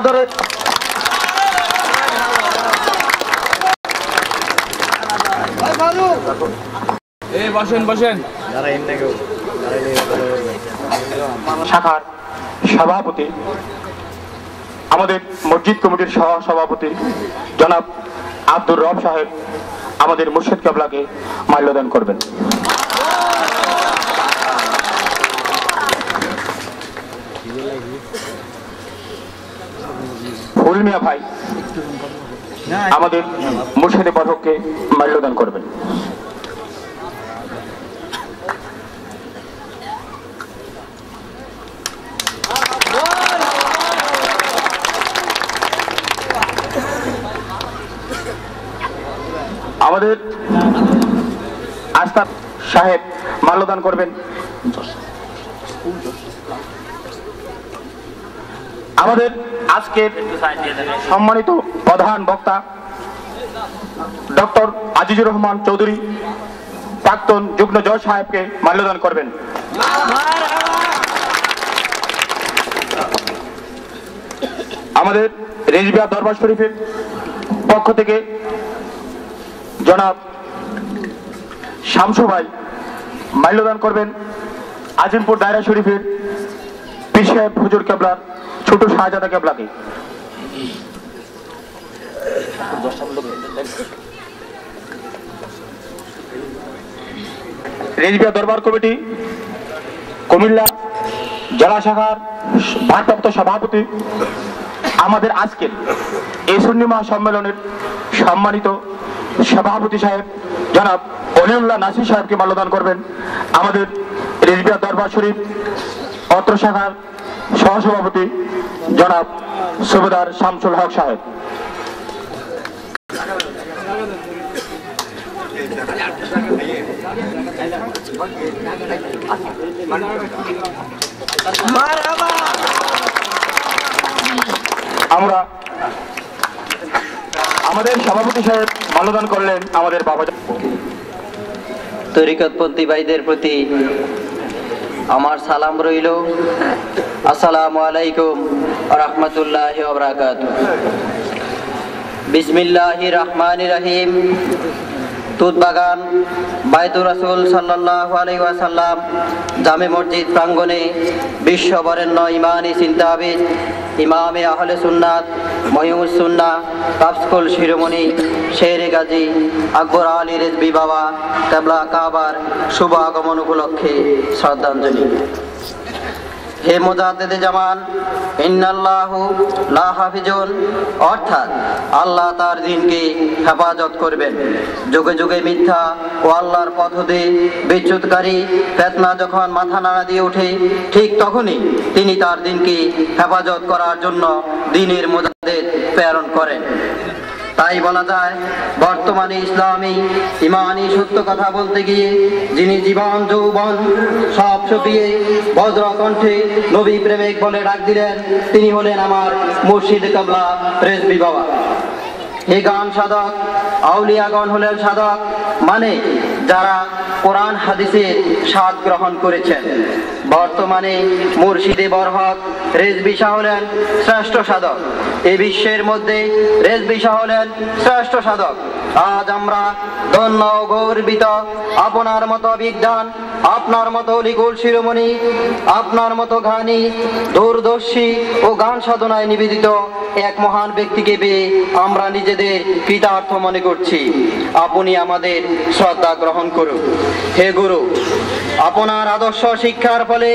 সাদরে এই বসেন বসেন। শাখার সভাপতি আমাদের মসজিদ কমিটির সহ সভাপতি জনাব আব্দুর রব সাহেব আমাদের মুর্শিদ কাবলাকে মাল্যদান করবেন। ফুল ভাই আমাদের মুর্শিদে পাঠককে মাল্যদান করবেন। আমাদের আস্তা সাহেব মাল্যদান করবেন। আমাদের আজকের সম্মানিত প্রধান বক্তা ডক্টর আজিজুর রহমান চৌধুরী, প্রাক্তন যুগ্ম জজ সাহেবকে মাল্যদান করবেন। আমাদের রেজবিয়া দরবার শরীফের পক্ষ থেকে জনাব শামসু ভাই মাল্যদান করবেন। আজিমপুর দায়রা শরীফের পীর সাহেব হুজুর কেবলার ছোট শাহজাদা কেবলাকে রেজবিয়া দরবার কমিটি, কুমিল্লা জেলা শাখার ভারপ্রাপ্ত সভাপতি, আমাদের আজকের এই পূর্ণিমা সম্মেলনের সম্মানিত সভাপতি সাহেব, জনাব অলিউল্লাহ নাসির সাহেবকে মাল্যদান করবেন। আমাদের রেজবিয়া দরবার শরীফ অত্র শাখার সহসভাপতি জনাব সুবেদার শামসুল হক সাহেব। আমরা আমাদের সভাপতি সাহেব মাল্যদান করলেন আমাদের বাবা তরিকতপন্থী ভাইদের প্রতি আমার সালাম রইল। আসসালামু আলাইকুম রহমতুল্লাহ বরাকাত বিসমিল্লাহ রহমান রহিম। তুত বাগান বাইতুর রাসুল সাল্লাহ আলাইসাল্লাম জামে মসজিদ প্রাঙ্গণে বিশ্ববরেণ্য ইমানি চিন্তাবিদ ইমামে আহলে সুন্নাত, মহিউস সুন্না কাপস্কুল শিরোমণি শেরে গাজী, আকবর আলী রেজবি বাবা কেবলা কাবার শুভ আগমন উপলক্ষে শ্রদ্ধাঞ্জলি। হে মোজাদ্দেদে জামান, ইন্নাল্লাহু লা হাফিজুন। অর্থাৎ আল্লাহ তার দিনকে হেফাজত করবেন। যুগে যুগে মিথ্যা ও আল্লাহর পথ হতে বিচ্যুতকারী ফেতনা যখন মাথা নাড়া দিয়ে ওঠে, ঠিক তখনই তিনি তার দিনকে হেফাজত করার জন্য দিনের মোজাদ্দেদ প্রেরণ করেন। তাই বলা যায়, বর্তমানে ইসলামী ইমানি সত্য কথা বলতে গিয়ে যিনি জীবন, যৌবন সব সপিয়ে বজ্র কণ্ঠে নবী প্রেমিক বলে ডাক দিলেন, তিনি হলেন আমার মুর্শিদ কাবলা রেজবি বাবা। হে গান সাধক, আউলিয়াগণ হলেন সাধক মানে যারা কোরআন, হাদিসের স্বাদ গ্রহণ করেছেন। বর্তমানে মুর্শিদে বরহক রেজবি শাহ হলেন শ্রেষ্ঠ সাধক। এই বিশ্বের মধ্যে রেজবি শাহ হলেন শ্রেষ্ঠ সাধক। আজ আমরা ধন্য গর্বিত আপনার মতো বিজ্ঞান, আপনার মতো লিগুল শিরোমণি, আপনার মতো ঘানি, দূরদর্শী ও গান সাধনায় নিবেদিত এক মহান ব্যক্তিকে পেয়ে আমরা নিজেদের কৃতার্থ মনে করছি। আপনি আমাদের শ্রদ্ধা গ্রহণ করুন। হে গুরু আপনার আদর্শ শিক্ষার ফলে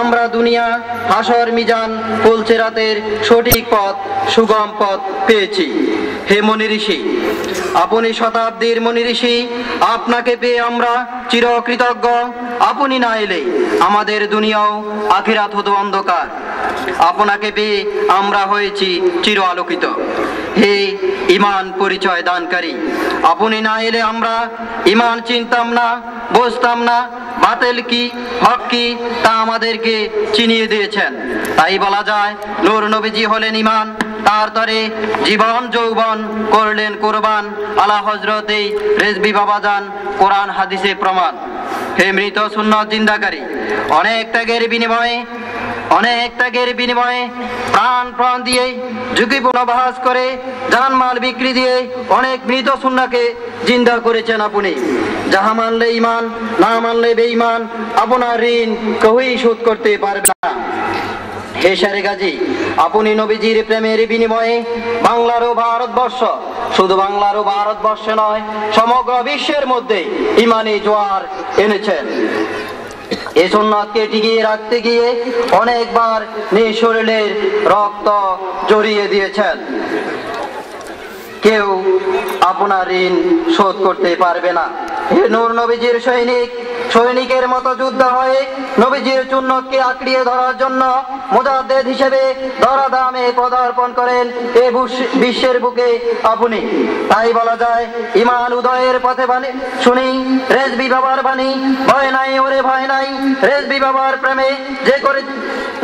আমরা দুনিয়া হাসর মিজান পুলচেরাতের সঠিক পথ, সুগম পথ পেয়েছি। হে মনি ঋষি, আপনি শতাব্দীর মনি ঋষি, আপনাকে পেয়ে আমরা চিরকৃতজ্ঞ। আপনি না এলে আমাদের দুনিয়াও আখিরাত হতো অন্ধকার। আপনাকে পেয়ে আমরা হয়েছি চির আলোকিত। হে ইমান পরিচয় দানকারী, আপনি না এলে আমরা ইমান চিনতাম না। বুঝতাম না বাতিল কি, হক কি, তা আমাদেরকে চিনিয়ে দিয়েছেন। তাই বলা যায়, নূর নবীজি হলেন ইমান তার তরে জীবন যৌবন করলেন কোরবান। আলা হজরতে রেজবি বাবা যান কোরআন হাদিসে প্রমাণ। হে মৃত সুন্নত জিন্দাকারী অনেক ত্যাগের বিনিময়ে অনেক ত্যাগের বিনিময়ে প্রাণ প্রাণ দিয়ে ঝুঁকিপূর্ণ বাহাস করে জানমাল বিক্রি দিয়ে অনেক মৃত সুন্নাকে জিন্দা করেছেন আপনি। যাহা মানলে ইমান না মানলে বেঈমান, আপনার ঋণ কেউই শোধ করতে পারবে না। হে সারে গাজী, আপনি নবীজির প্রেমের বিনিময়ে বাংলার ও ভারতবর্ষ, শুধু বাংলার ও ভারতবর্ষ নয়, সমগ্র বিশ্বের মধ্যে ইমানি জোয়ার এনেছেন। এ সুন্নাতকে টিকিয়ে রাখতে গিয়ে অনেকবার নিজ শরীরের রক্ত জড়িয়ে দিয়েছেন। কেউ আপনার ঋণ শোধ করতে পারবে না। নূর নবীজির সৈনিক, সৈনিকের মতো যুদ্ধ হয়ে। নবীজির চুন্নতকে আঁকড়িয়ে ধরার জন্য মুজাদ্দেদ হিসেবে ধরা দামে পদার্পণ করেন এ বিশ্বের বুকে আপনি। তাই বলা যায় ইমান উদয়ের পথে বাণী শুনি, রেজবি বাবার বাণী, ভয় নাই, ওরে ভয় নাই। রেজবি বাবার প্রেমে যে করে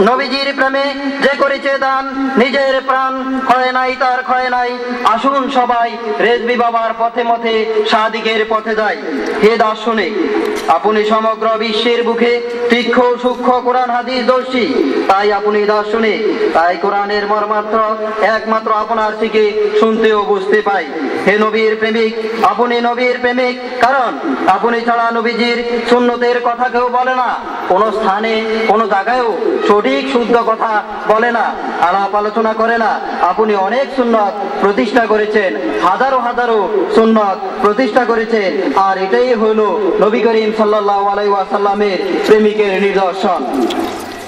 নবীজির প্রেমে যে করেছে দান, নিজের প্রাণ ক্ষয় নাই, তার ক্ষয় নাই। আসুন সবাই রেজবি বাবার পথে মথে সাদিকের পথে যাই হে দার্শনিক, আপনি সমগ্র বিশ্বের বুকে তীক্ষ্ণ সূক্ষ্ম কোরআন হাদিস দর্শী। তাই আপনি দার্শনিক, তাই কোরআনের মর্মাত্র একমাত্র আপনার থেকে শুনতে ও বুঝতে পাই। হে নবীর প্রেমিক, আপনি নবীর প্রেমিক, কারণ আপনি ছাড়া নবীজির সুন্নতের কথা কেউ বলে না। কোন স্থানে, কোন জায়গায়ও সঠিক শুদ্ধ কথা বলে না। আলাপ আলোচনা করে না। আপনি অনেক সুন্নত প্রতিষ্ঠা করেছেন। হাজারো হাজারো সুন্নত প্রতিষ্ঠা করেছেন আর এটাই হলো নবী করিম সাল্লাহ আলাই ওয়াসাল্লামের প্রেমিকের নিদর্শন।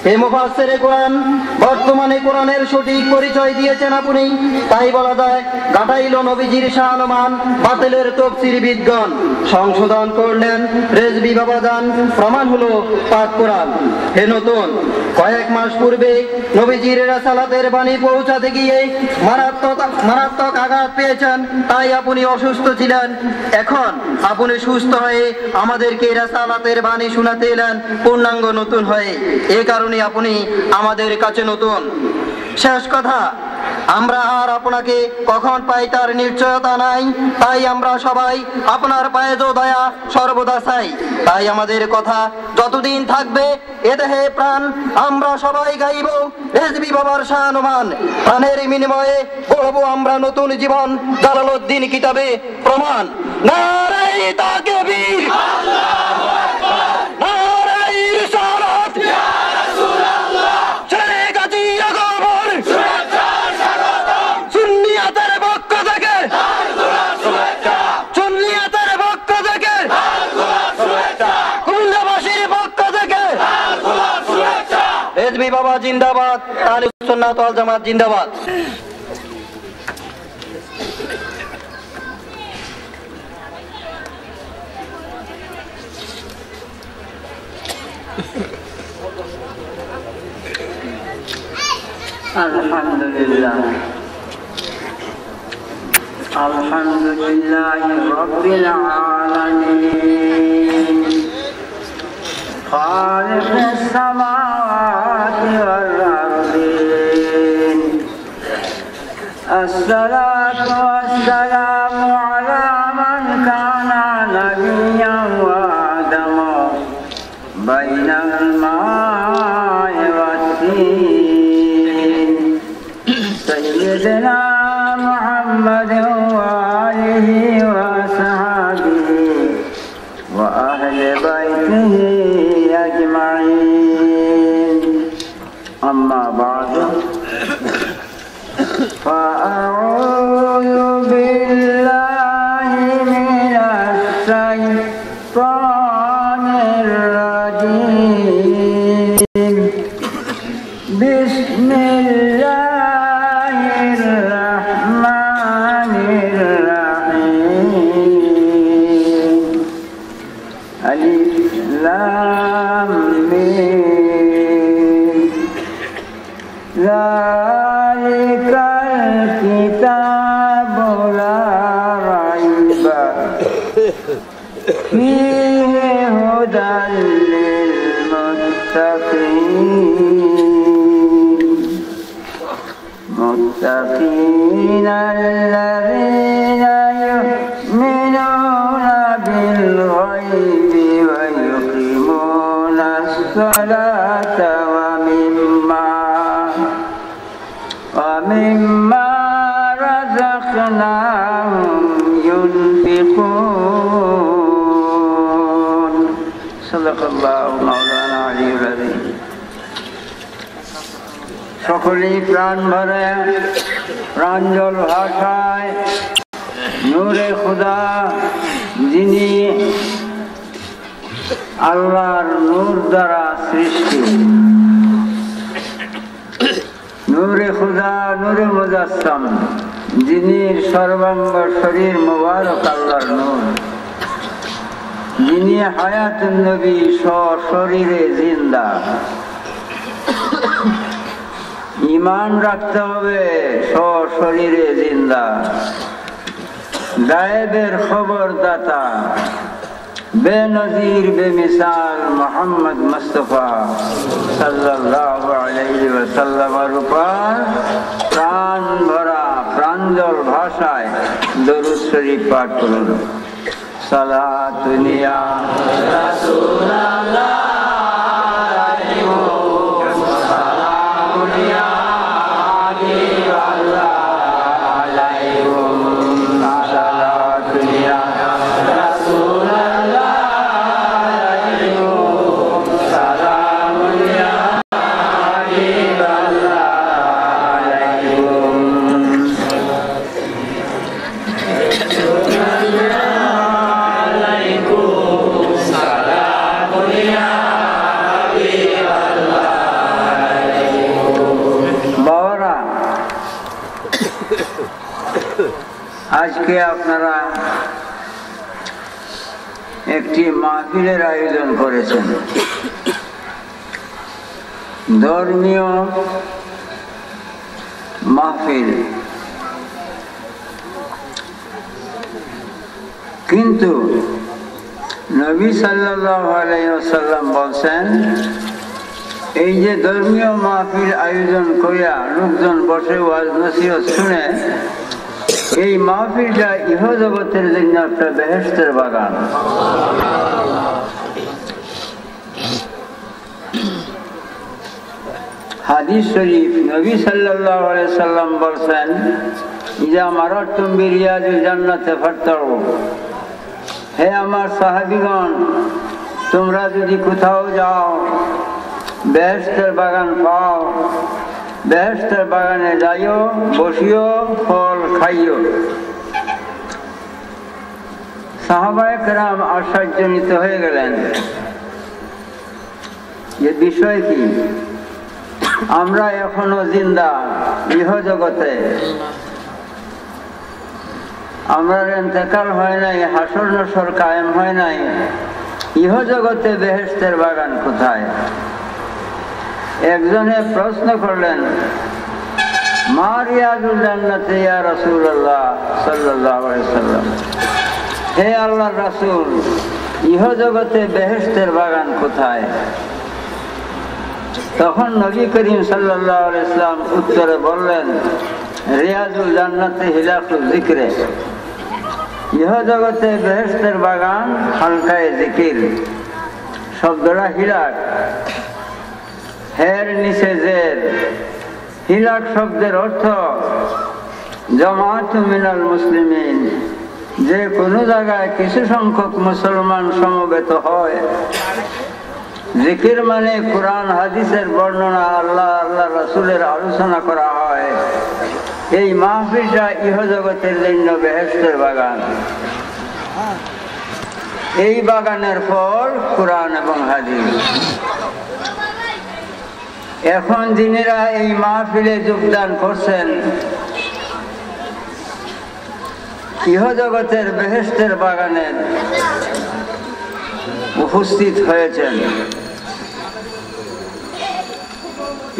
হে মুফাসসিরে কোরআন বর্তমানে কোরআনের সঠিক পরিচয় দিয়েছেন আপনি। তাই বলা যায়, গাটাইল নবীজির শাহনমান বাতিলের তফসির বিদ্গণ সংশোধন করলেন রেজবি বাবাজান। প্রমাণ হলো পাক কোরআন। হে নতুন, কয়েক মাস পূর্বে নবীজির রাসালাতের বাণী পৌঁছাতে গিয়ে মারাত্মক মারাত্মক আঘাত পেয়েছেন। তাই আপনি অসুস্থ ছিলেন। এখন আপনি সুস্থ হয়ে আমাদেরকে রাসালাতের বাণী শোনাতে এলেন, পূর্ণাঙ্গ নতুন হয়ে। এ কারণে আপনি আমাদের কাছে নতুন। শেষ কথা, আমরা আর আপনাকে কখন পাই তার নিশ্চয়তা নাই, তাই আমরা সবাই আপনার পায়ে দয়া সর্বদা চাই। তাই আমাদের কথা যতদিন থাকবে, এ দেহে প্রাণ আমরা সবাই গাইব, রেজবি বাবার শাহনুমান প্রাণের বিনিময়ে গড়ব আমরা নতুন জীবন জালালউদ্দিন কিতাবে প্রমাণ। নারাই তাকে বীর নারাই রিসালাত ছেড়ে গাছি আগমন সুন্নিয়াতের পক্ষ থেকে সুন্নিয়াতের পক্ষ থেকে কুমিল্লাবাসীর পক্ষ থেকে রেজবি বাবা জিন্দাবাদ তাহলে সুন্নাত ওয়াল জামাত জিন্দাবাদ الحمد لله الحمد لله رب العالمين خالق السماوات والصلاة والسلام খুদা, যিনি আল্লাহর নূর দ্বারা সৃষ্টি। নূরে খুদা, নূরে মুজাসম, যিনি সর্বাঙ্গ শরীর মোবারক আল্লাহর নূর। যিনি হায়াতুন নবী শরীরে জিন্দা। ইমান রাখতে হবে শরীরে জিন্দা। গায়েবের খবর দাতা বেনজির, বেমিসাল, মোহাম্মদ মুস্তফা সাল্লাল্লাহু আলাইহি ওয়াসাল্লামের উপর প্রাণ ভরা, প্রাঞ্জল ভাষায় দরুদ শরীফ পাঠ করুন। সালাতুনিয়া বাবারা মাহফিলের আয়োজন করেছেন। ধর্মীয় মাহফিল। কিন্তু নবী ওয়াসাল্লাম বলছেন, এই যে ধর্মীয় মাহফিল আয়োজন করিয়া লোকজন বসে ওয়াজ শুনে, এই মাহফিলটা ইহ জগতের জন্য একটা বেহেস্তের বাগান। হাদিস শরীফ নবী সাল্লাম বলছেন, ইজা মারাতুম বিরিয়াজিল জান্নাতে ফারতাউ হে আমার সাহাবীগণ, তোমরা যদি কোথাও যাও বেহেস্তের বাগান পাও বেহেস্তের বাগানে যাইও, বসিও, ফল খাইও। সাহাবায় কেরাম আশ্চর্যজনিত হয়ে গেলেন। যে বিষয় কি? আমরা এখনও জিন্দা ইহ জগতে আমরা এতেকাল হয় নাই, হাসর নসর কায়েম হয় নাই। ইহ জগতে বেহেস্তের বাগান কোথায়? একজনে প্রশ্ন করলেন হে আল্লাহ রাসুল ইহ জগতে বেহেশতের বাগান কোথায়? তখন নবী করিম সাল্লাম উত্তরে বললেন, রিয়াজুল জান্নাতে হিলাকুল যিকরে ইহ জগতে বেহেশতের বাগান হালকায় জিকির। শব্দটা হিলাক। হের নিচে জের। হিলাক শব্দের অর্থ জামাত মিনাল মুসলিমিন। যে কোনো জায়গায় কিছু সংখ্যক মুসলমান সমবেত হয়। জিকির মানে কোরআন, হাদিসের বর্ণনা আল্লাহ আল্লাহ রসুলের আলোচনা করা হয়। এই মাহফিলটা ইহ জগতের জন্য বেহেস্তের বাগান। এই বাগানের ফল কোরআন এবং হাদিস। এখন যিনিরা এই মাহফিলে যোগদান করছেন, ইহজগতের বেহেস্তের বাগানে উপস্থিত হয়েছেন।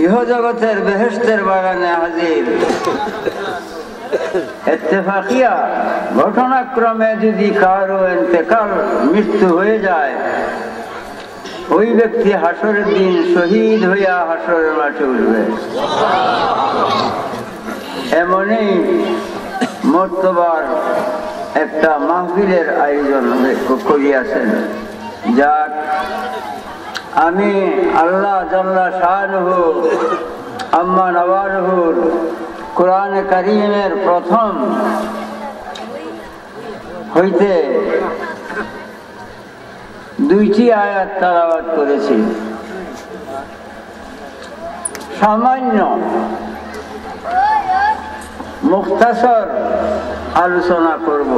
ইহজগতের বেহেস্তের বাগানে হাজির। এত্তেফাকিয়া ঘটনাক্রমে যদি কারও এতেকাল মৃত্যু হয়ে যায়, ওই ব্যক্তি হাসরের দিন শহীদ হইয়া হাসরের মাঠে উঠবে। এমনই মর্তবার একটা মাহফিলের আয়োজন করিয়াছেন। যার আমি আল্লাহ জাল্লা শাহরুহ, আম্মা নওয়ারহুর কোরআন করিমের প্রথম হইতে দুইটি আয়াত তালাবাদ করেছি। সামান্য মুক্তাসর আলোচনা করব।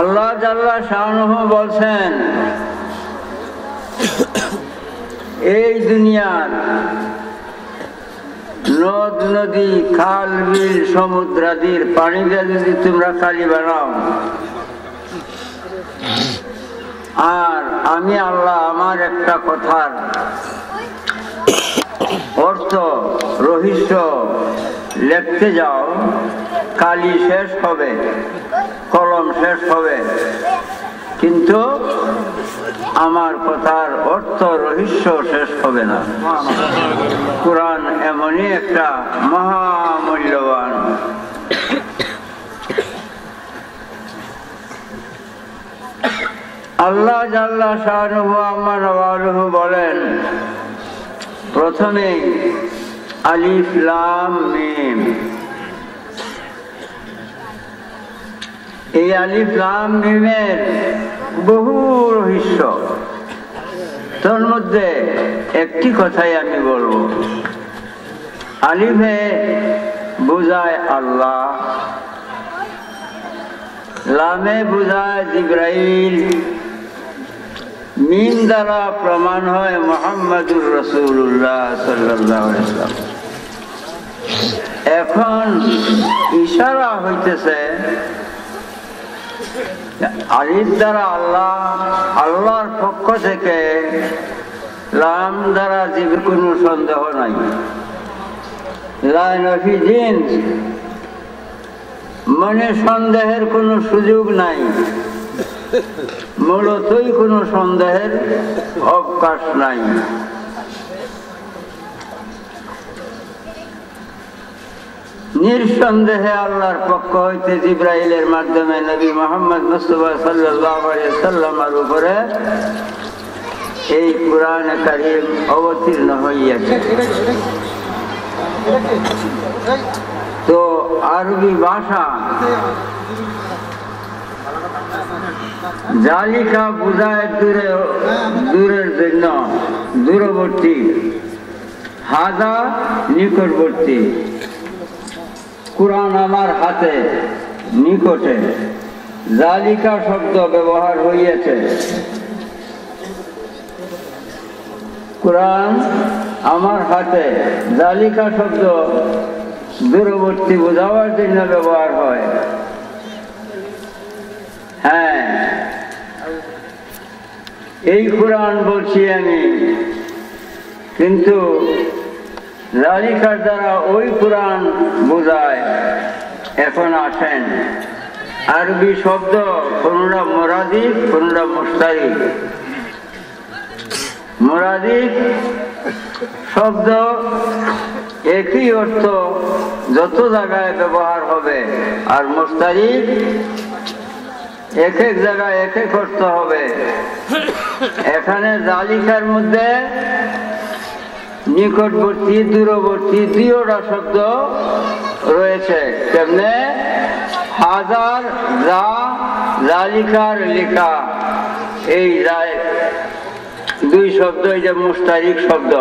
আল্লাহ জাল্লা শাহনুহ বলছেন, এই দুনিয়ার নদ, নদী, খাল, বিল সমুদ্রাদির পানিটা যদি তোমরা কালি বানাও, আর আমি আল্লাহ আমার একটা কথার অর্থ, রহস্য লিখতে যাও, কালি শেষ হবে, কলম শেষ হবে। কিন্তু আমার কথার অর্থ, রহস্য শেষ হবে না। কোরআন এমনই একটা মহামূল্যবান। আল্লাহ জাল্লা শাহরুহু আমার বলেন প্রথমে আলিফ লাম মিম। এই আলিফ লাম মিমের বহু রহস্য। তোর মধ্যে একটি কথাই আমি বলব। আলিফে বোঝায় আল্লাহ। লামে বোঝায় জিব্রাইল। মিম দ্বারা প্রমাণ হয় মোহাম্মদুর রসুল্লাহ সাল্লাহ এখন ইশারা হইতেছে, আলিফ দ্বারা আল্লাহ, আল্লাহর পক্ষ থেকে লাম দ্বারা জীবের কোনো সন্দেহ নাই। জিন্স মনে সন্দেহের কোনো সুযোগ নাই। মূলতই কোনো সন্দেহের অবকাশ নাই। নিঃসন্দেহে আল্লাহর পক্ষ হইতে জিব্রাইলের মাধ্যমে নবী মোহাম্মদ মুস্তফা সাল্লামের উপরে এই কোরআন কারিম অবতীর্ণ হইয়াছে। তো আরবি ভাষা জালিকা বুঝায় দূরে, দূরের জন্য, দূরবর্তী হাজা নিকটবর্তী। কোরআন আমার হাতে, নিকটে। জালিকা শব্দ ব্যবহার হইয়াছে। কোরআন আমার হাতে, জালিকা শব্দ দূরবর্তী বোঝাবার জন্য ব্যবহার হয়। হ্যাঁ এই কোরআন বলছি আমি, কিন্তু জালিকার দ্বারা ওই কোরআন বোঝায়। এখন আসেন। আরবি শব্দ কোনটা মোরাদিক, কোনটা মুস্তারিক মোরাদিক শব্দ একই অর্থ যত জায়গায় ব্যবহার হবে, আর মুস্তারিক এক এক জায়গায় এক এক অর্থ হবে। এখানে জালিকার মধ্যে নিকটবর্তী, দূরবর্তী দুইটা শব্দ রয়েছে। তেমনি হাজার যা জালিকার লেখা। এই রায় দুই শব্দ, এই যে মুস্তারিক শব্দ।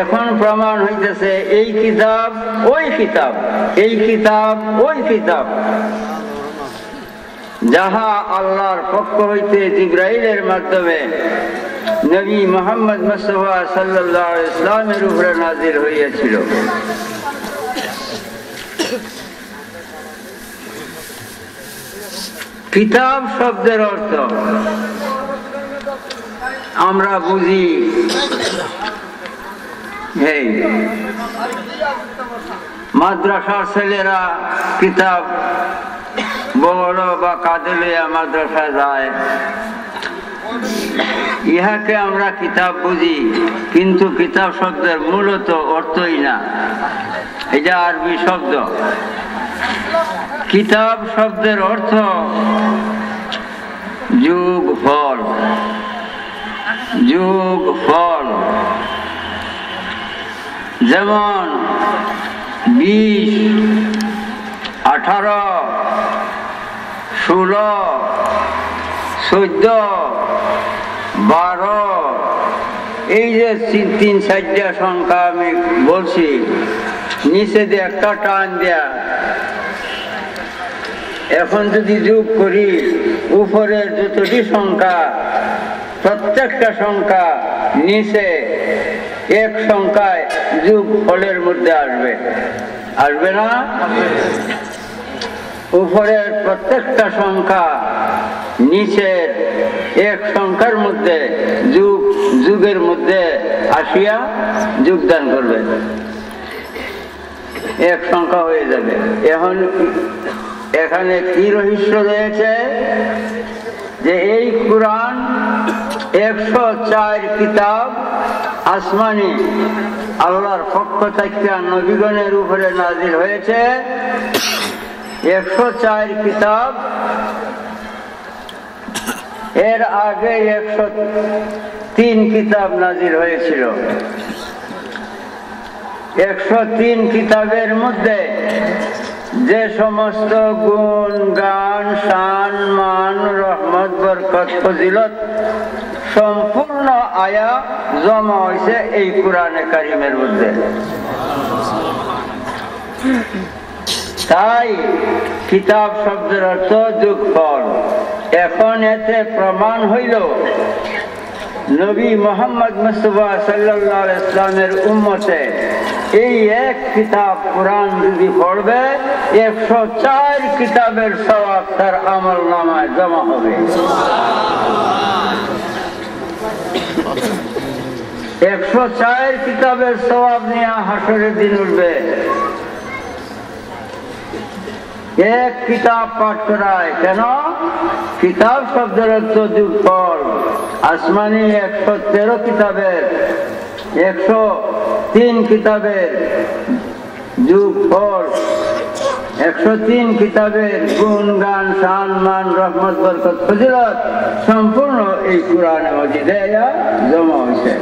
এখন প্রমাণ হইতেছে, এই কিতাব, ওই কিতাব, এই কিতাব, ওই কিতাব। যাহা আল্লাহর পক্ষ হইতে জিব্রাইলের মাধ্যমে নবী মোহাম্মদ মুস্তফা সাল্লাহ ইসলামের উপরে নাজির হইয়াছিল। কিতাব শব্দের অর্থ, আমরা বুঝি এই মাদ্রাসার ছেলেরা কিতাব বড় বা কাঁধে লইয়া মাদ্রাসা যায়। ইহাকে আমরা কিতাব বুঝি, কিন্তু কিতাব শব্দের মূলত অর্থই না। এটা আরবি শব্দ। কিতাব শব্দের অর্থ যুগ, ফল। যুগ, ফল। যেমন বিশ, আঠারো, ষোলো, চোদ্দ বারো। এই যে তিন চারটা সংখ্যা আমি বলছি, নিচে দিয়ে একটা টান দেয়া। এখন যদি যোগ করি উপরের যতটি সংখ্যা, প্রত্যেকটা সংখ্যা নিচে, এক সংখ্যায় যুগ ফলের মধ্যে আসবে। আসবে না? উপরের প্রত্যেকটা সংখ্যা নিচের এক সংখ্যার মধ্যে, যুগ, যুগের মধ্যে আসিয়া যোগদান করবে। এক সংখ্যা হয়ে যাবে। এখন, এখানে কি রহস্য রয়েছে? যে এই কোরআন একশো চার কিতাব আসমানি আল্লাহর পক্ষ থেকে নবীগণের উপরে নাজির হয়েছে। একশো চার কিতাব এর আগে একশো তিন কিতাব নাজির হয়েছিল। একশো তিন কিতাবের মধ্যে যে সমস্ত গুণ, গান, শান, মান, রহমত, বরকত, ফজিলত সম্পূর্ণ আয়া জমা হয়েছে এই কোরআনে কারিমের মধ্যে। তাই কিতাব শব্দের অর্থ যুগ ফল এখন এতে প্রমাণ হইল, নবী মোহাম্মদ মুস্তফা সাল্লাহ ইসলামের উম্মতে এই এক কিতাব কোরআন যদি পড়বে, একশো চার কিতাবের সবাব তার আমল নামায় জমা হবে। একশো চার কিতাবের সবাব নিয়ে হাসরের দিন উঠবে। এক কিতাব পাঠ করায় কেন? কিতাব শব্দের অর্থ যুগ আসমানি একশো তেরো কিতাবের, একশো তিন কিতাবের যুগ একশো তিন কিতাবের গুণ, গান শান মান, রহমত, বরকত, ফজিলত সম্পূর্ণ এই কোরআনে মজিদে জমা হয়েছে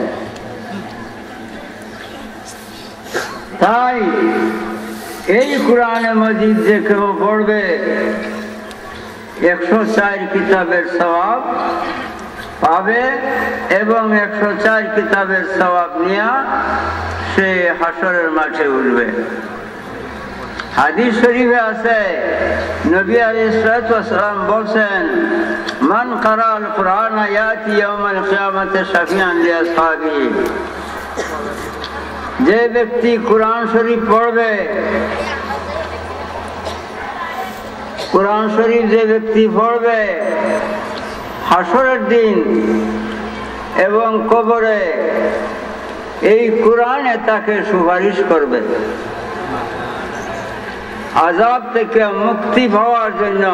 তাই এই কোরআনে মজিদ যে কেউ পড়বে একশো চার কিতাবের স্বভাব পাবে এবং একশো চার কিতাবের স্বভাব নিয়ে সে হাসরের মাঠে উঠবে। হাদিস শরীফে আছে, নবী আলাইসালাম বলছেন, মান কারাল কোরআন ইয়াতি ইয়াউমাল কিয়ামতে শাফিআন লিআসহাবি যে ব্যক্তি কোরআন শরীফ পড়বে, কোরআন শরীফ যে ব্যক্তি পড়বে, হাসরের দিন এবং কবরে, এই কোরআনে তাকে সুপারিশ করবে। আজাব থেকে মুক্তি পাওয়ার জন্য,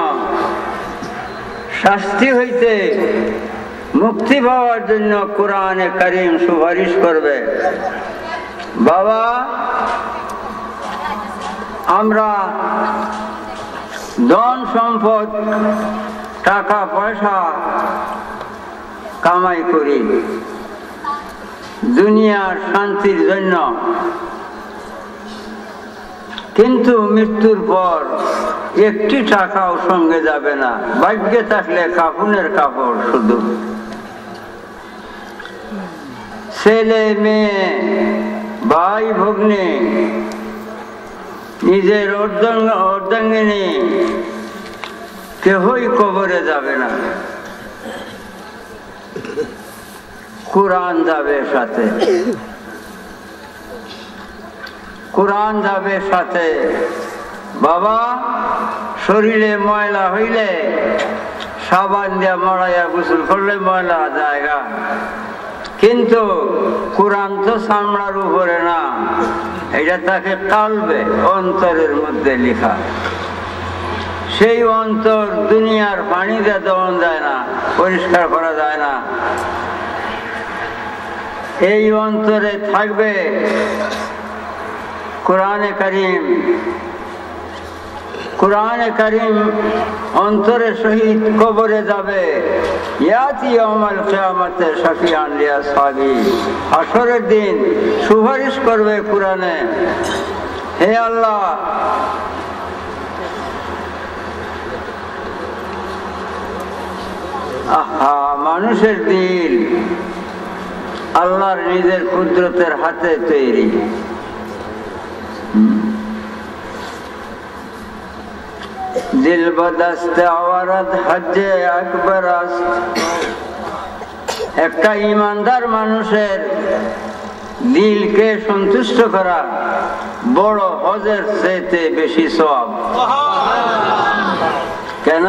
শাস্তি হইতে মুক্তি পাওয়ার জন্য কোরআনে করিম সুপারিশ করবে। বাবা, আমরা ধন সম্পদ, টাকা পয়সা কামাই করি। দুনিয়ার শান্তির জন্য। কিন্তু মৃত্যুর পর একটি টাকাও সঙ্গে যাবে না। ভাগ্যে থাকলে কাপুনের কাপড় শুধু। ছেলে, মেয়ে ভাই ভগ্নে, নিজের অর্ধাঙ্গিনী কেহই কবরে যাবে না। কোরআন যাবে সাথে। কোরআন যাবে সাথে। বাবা, শরীরে ময়লা হইলে সাবান দিয়া মরাইয়া গোসল করলে ময়লা জায়গা। কিন্তু কোরআন তো চামড়ার উপরে না, এটা তাকে কালবে, অন্তরের মধ্যে লেখা। সেই অন্তর দুনিয়ার পানিতে দেওয়া যায় না, পরিষ্কার করা যায় না। এই অন্তরে থাকবে কোরআনে করিম। কোরআন করিম অন্তরের সহিত কবরে যাবে। হাসরের দিন সুপারিশ করবে কোরআনে। হে আল্লাহ, আহা, মানুষের দিল আল্লাহর নিজের কুদরতের হাতে তৈরি। দিল বদস্তে আওয়ারত হজ্জে আকবর একটা ইমানদার মানুষের দিলকে সন্তুষ্ট করা বড় হজের চাইতে বেশি সব কেন?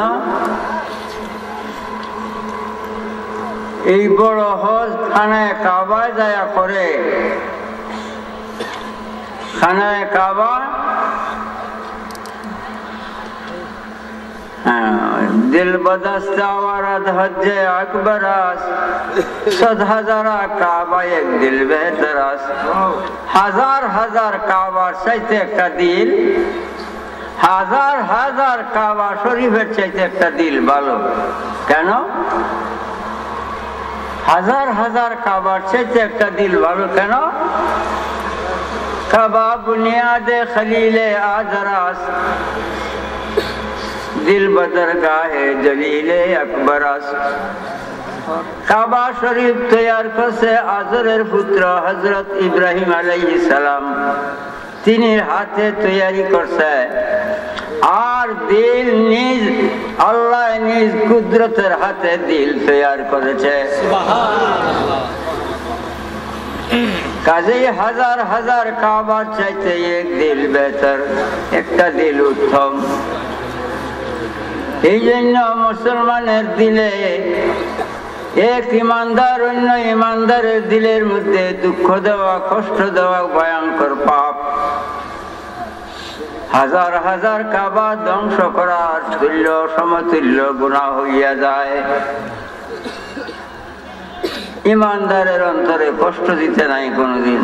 এই বড় হজ খানায় কাবায় যায়া করে। খানায় কাবা দিল বদস্ত আওয়ারত হজ্জে আকবর সদ হাজারা কাবা এক দিল বেহতর হাজার হাজার কাবার চাইতে একটা দিল। হাজার হাজার কাবা শরীফের চাইতে একটা দিল ভালো। কেন? হাজার হাজার কাবার চাইতে একটা দিল ভালো কেন? কাবা বুনিয়াদে খলিলে আজরাস। দিল বদর গাহে জলিলে আকবর কাবা শরীফ তৈয়ার করছে আজরের পুত্র হজরত ইব্রাহিম আলাইহিস সালাম। তিনি হাতে তৈয়ারি করছে। আর দিল নিজ, আল্লাহ নিজ কুদরতের হাতে দিল তৈয়ার করেছে। কাজেই হাজার হাজার কাবার চাইতে এক দিল বেতর, একটা দিল উত্তম। এই জন্য মুসলমানের দিলে এক ইমানদার অন্য ইমানদারের দিলের মধ্যে দুঃখ দেওয়া, কষ্ট দেওয়া ভয়ঙ্কর পাপ। হাজার হাজার কাবা ধ্বংস করার তুল্য সমতুল্য গুণা হইয়া যায়। ইমানদারের অন্তরে কষ্ট দিতে নাই কোনদিন।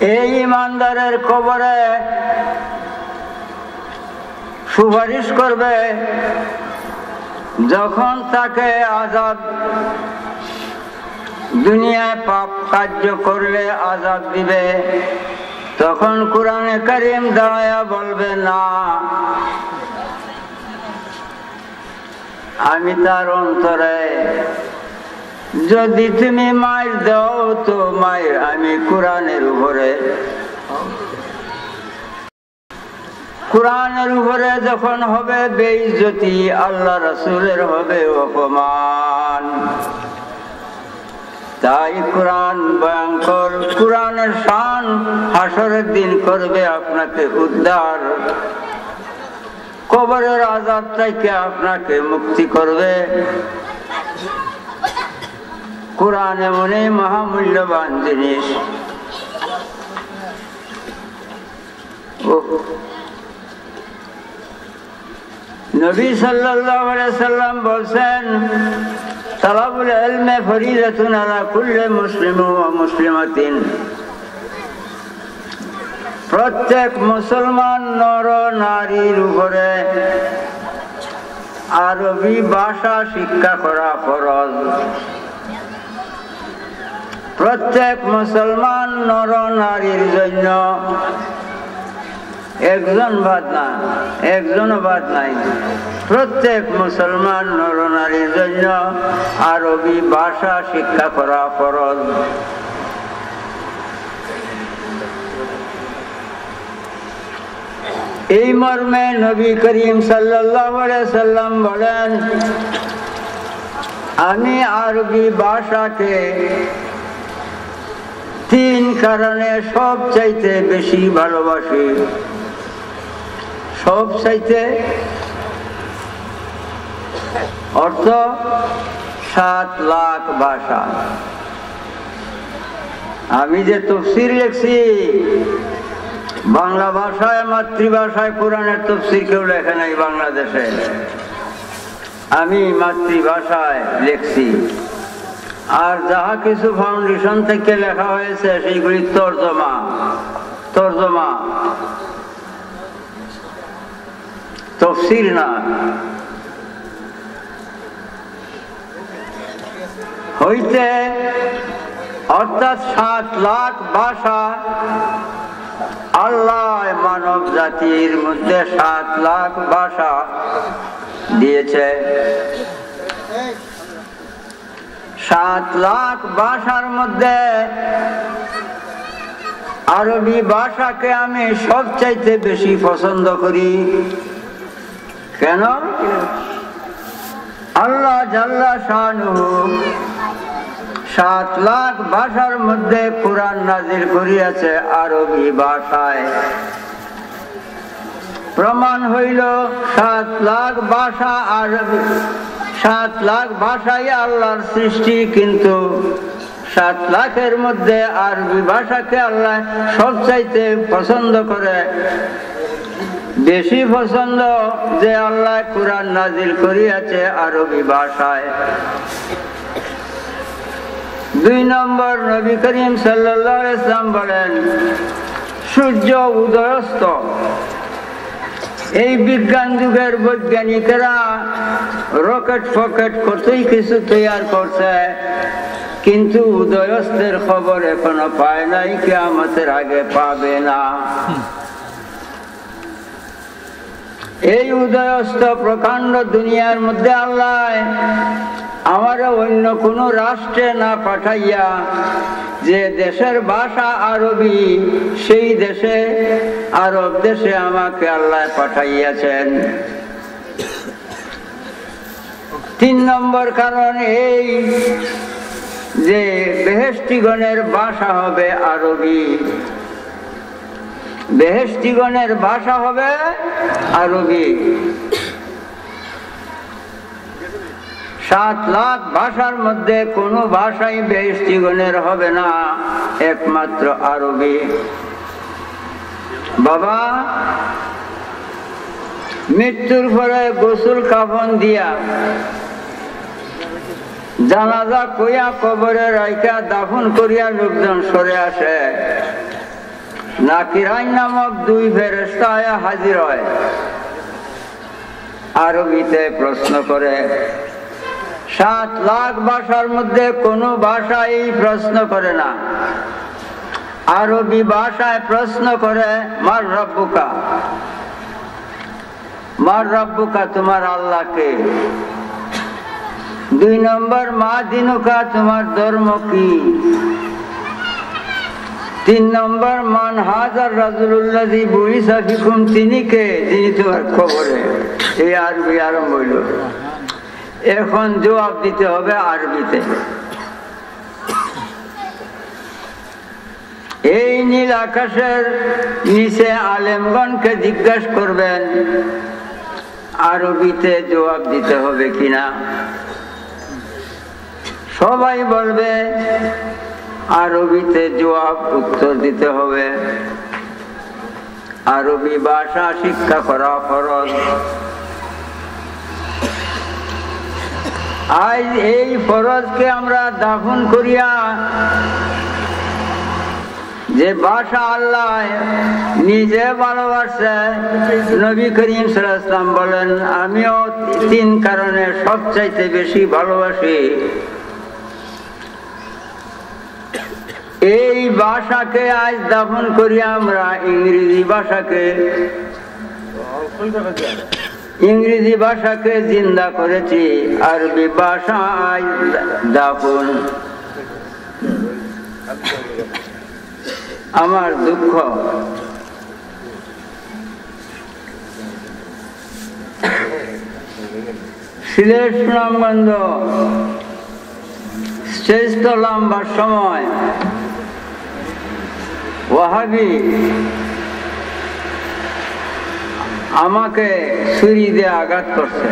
এই ইমানদারের কবরে সুপারিশ করবে যখন তাকে আজাদ দুনিয়ায় পাপ কার্য করলে আজাদ দিবে, তখন কোরআনে করিম দাঁড়ায়া বলবে, না, আমি তার অন্তরে, যদি তুমি মায়ের দাও তো মায়ের, আমি কোরআনের উপরে কোরআনের উপরে যখন হবে বেইজ্জতি, আল্লাহ রসুলের হবে অপমান। তাই কোরআন ভয়ঙ্কর, কোরআনের শান হাসরের দিন করবে আপনাকে উদ্ধার। কবরের আজাদ থেকে আপনাকে মুক্তি করবে। কোরআন এমনই মহামূল্যবান জিনিস। নবী সাল্লাম বলছেন, তালাবুল এলমে ফরিদাতুন আলা কুল্লে মুসলিম ও মুসলিমাতিন। প্রত্যেক মুসলমান নর নারীর উপরে আরবি ভাষা শিক্ষা করা ফরজ। প্রত্যেক মুসলমান নর নারীর জন্য একজন বাদ না একজন বাদ নাই। প্রত্যেক মুসলমান নর নারীর জন্য আরবি ভাষা শিক্ষা করা ফরজ। এই মর্মে নবী করিম সাল্লাম বলেন, আমি আরবি ভাষাকে তিন কারণে সব চাইতে বেশি ভালোবাসি। সব চাইতে অর্থ সাত লাখ ভাষা আমি যে তফসির লিখছি, বাংলা ভাষায়, মাতৃভাষায়, কোরআনের তফসির কেউ লেখে নাই বাংলাদেশে। আমি মাতৃভাষায় লিখছি। আর যাহা কিছু ফাউন্ডেশন থেকে লেখা হয়েছে, সেইগুলি তর্জমা তর্জমা। তফসির না। হইতে অর্থাৎ সাত লাখ ভাষা আল্লাহ মানব জাতির মধ্যে সাত লাখ ভাষা দিয়েছে। সাত লাখ ভাষার মধ্যে আরবি ভাষাকে আমি সবচাইতে বেশি পছন্দ করি। কেন? আল্লাহ জাল্লা সাত লাখ ভাষার মধ্যে কোরআন নাজির করিয়াছে আরবি ভাষায়। প্রমাণ হইল সাত লাখ ভাষা আরবি। সাত লাখ ভাষাই আল্লাহর সৃষ্টি, কিন্তু সাত লাখের মধ্যে আরবি ভাষাকে আল্লাহ সবচাইতে পছন্দ করে। বেশি পছন্দ যে আল্লাহ কোরআন নাজিল করিয়াছে আরবি ভাষায়। দুই নম্বর নবী করিম সাল্লাহ ইসলাম বলেন, সূর্য উদয়স্ত এই বিজ্ঞান যুগের বৈজ্ঞানিকেরা রকেট ফকেট কতই কিছু তৈয়ার করছে, কিন্তু উদয়স্তের খবর এখনও পায় নাই কে আমাদের আগে পাবে না। এই উদয়স্ত প্রকাণ্ড দুনিয়ার মধ্যে আল্লাহ আমার অন্য কোন রাষ্ট্রে না পাঠাইয়া যে দেশের ভাষা আরবি, সেই দেশে, আরব দেশে আমাকে আল্লাহ পাঠাইয়াছেন। তিন নম্বর কারণ এই যে বেহেস্টিগণের বাসা হবে আরবি। বেহেস্টিগণের ভাষা হবে আরবি। সাত লাখ ভাষার মধ্যে কোনো ভাষাই বেহেস্টিগণের হবে না, একমাত্র আরবি। বাবা, মৃত্যুর পরে গোসল কাফন দিয়া জানাজা কইয়া কবরে রাইকা দাফন করিয়া লোকজন সরে আসে। নাকিরাই নামক দুই ফেরেস্তা হাজির হয়। আরবিতে প্রশ্ন করে, সাত লাখ ভাষার মধ্যে কোনো ভাষাই প্রশ্ন করে না। আরবি ভাষায় প্রশ্ন করে, মার রব্বুকা? মার রব্বুকা, তোমার আল্লাহকে? দুই নম্বর, মা দিনুকা, তোমার ধর্ম কি? তিন নম্বর, মান হাজার রাজুল্লাহি বুড়ি সাফিকুম তিনি কে? তিনি তোমার খবরে। এই আরবি আরম্ভ হইল। এখন জবাব দিতে হবে আরবিতে। এই নীল আকাশের নিচে আলেমগণকে জিজ্ঞাসা করবেন, আরবিতে জবাব দিতে হবে কিনা? সবাই বলবে আরবিতে জবাব উত্তর দিতে হবে। আরবি ভাষা শিক্ষা করা ফরজ। আজ এই ফরজকে আমরা দাফন করিয়া যে ভাষা আল্লাহ নিজে ভালোবাসে, নবী করিম সাল্লাম বলেন, আমিও তিন কারণে সবচাইতে বেশি ভালোবাসি। এই ভাষাকে আজ দাফন করি আমরা, ইংরেজি ভাষাকে। ইংরেজি ভাষাকে জিন্দা করেছি, আরবি ভাষা আজ দাফন। আমার দুঃখ। সিলেট শ্রেষ্ঠ লম্বার সময়। ওয়াহাবি আমাকে ছুরি দিয়ে আঘাত করছে।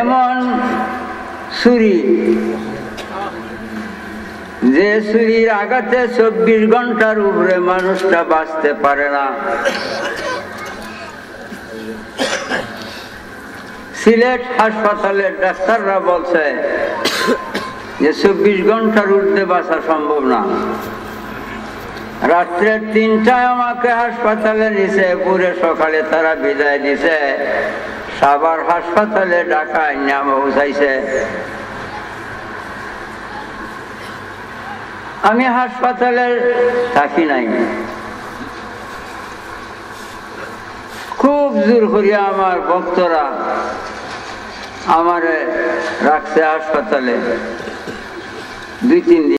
এমন ছুরি যে ছুরির আঘাতে চব্বিশ ঘণ্টার উপরে মানুষটা বাঁচতে পারে না। সিলেট হাসপাতালের ডাক্তাররা বলছে যে চব্বিশ ঘণ্টার উর্ধে বাঁচা সম্ভব না। রাত্রের তিনটায় আমাকে হাসপাতালে নিছে, পুরে সকালে তারা বিদায় দিছে সাবার হাসপাতালে ডাকায় নাম পৌঁছাইছে আমি হাসপাতালে থাকি নাই। খুব জোর করিয়া আমার ভক্তরা আমারে রাখছে হাসপাতালে। দুই, তিন দিন।